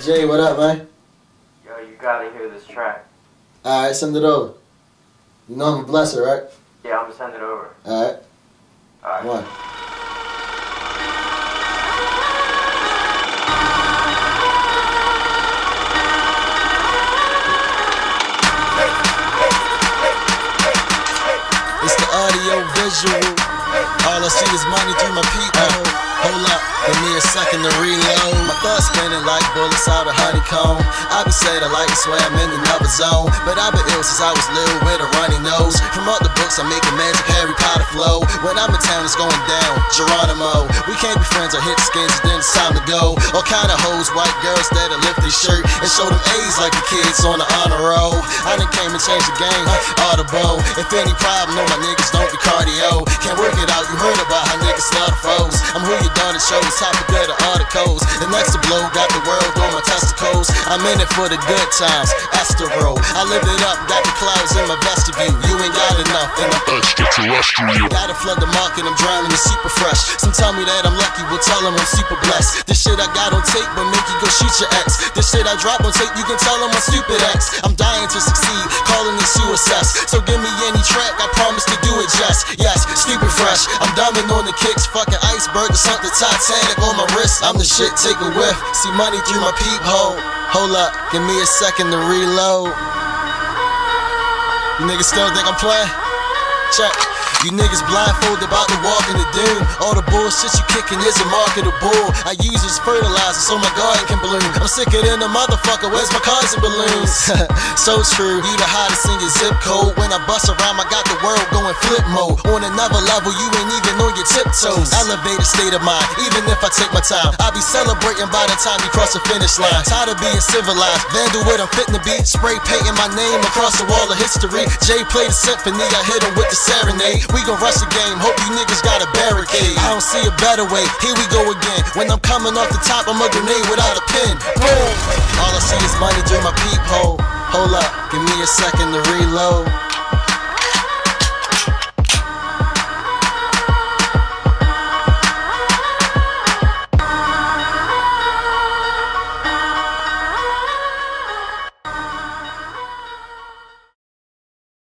what up, man? Yo, you gotta hear this track. Alright, send it over. You know I'm a blesser, right? Yeah, I'm gonna send it over. Alright, Alright. one. It's the audio visual. All I see is money through my peephole. Hold up, give me a second to reload. My thoughts spinning like bullets out of honeycomb. I be saying I like to swam in another zone. But I've been ill since I was little with a runny nose. From all the books, I make a magic Harry Potter flow. When I'm in town, it's going down. Geronimo. We can't be friends, or hit skins, then it's time to go. All kind of hoes, white girls that'll lift their shirt and show them A's like the kids on the honor roll. I done came and changed the game, huh? audible. If any problem, know my niggas don't do cardio. Can't work it out, you heard about how niggas slaughter foes. I'm who you done it shows, topic of the articles. The next to blow, got the world on my testicles. I'm in it for the good times, Astero. I live it up, got the clouds in my vestibule. You ain't got enough, and I'm Extraterrestrial. Gotta flood the market, I'm drowning in super fresh. Some tell me that I'm lucky, well tell them I'm super blessed. This shit I got on tape but make you go shoot your ex. This shit I drop on tape, you can tell them I'm stupid ex. I'm dying to succeed, calling it suicide. So give me any track, I promise to do it just. Yes, stupid fresh. I'm dumbing on the kicks, fucking iceberg something Titanic on my wrist. I'm the shit, take a whiff. See money through my peephole. Hold up, give me a second to reload. You niggas still think I'm playing? Check. You niggas blindfolded about to walk in the doom. All the bullshit you kicking isn't marketable. Bull. I use as fertilizer so my garden can bloom. I'm sicker than a motherfucker. Where's my cars and balloons? so true. You the hottest in your zip code. When I bust around, I got the world going flip mode. On another level, you ain't even tiptoes. Elevated state of mind. Even if I take my time, I'll be celebrating by the time you cross the finish line. Tired of being civilized. Vandal with I'm fitting to be. Spray painting my name across the wall of history. Jay played a symphony. I hit him with the serenade. We gon' rush the game, hope you niggas got a barricade. I don't see a better way, here we go again. When I'm coming off the top, I'm a grenade without a pin. Boom! All I see is money through my peephole. Hold up, give me a second to reload.